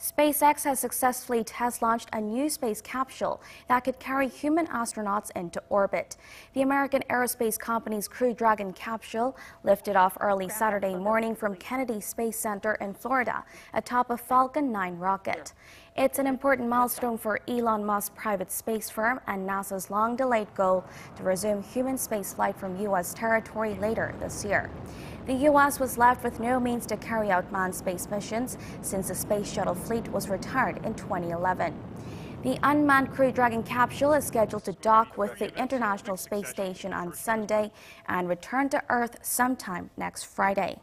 SpaceX has successfully test launched a new space capsule that could carry human astronauts into orbit. The American aerospace company's Crew Dragon capsule lifted off early Saturday morning from Kennedy Space Center in Florida atop a Falcon 9 rocket. It's an important milestone for Elon Musk's private space firm and NASA's long delayed goal to resume human spaceflight from U.S. territory later this year. The U.S. was left with no means to carry out manned space missions since the Space Shuttle fleet was retired in 2011. The unmanned Crew Dragon capsule is scheduled to dock with the International Space Station on Sunday and return to Earth sometime next Friday.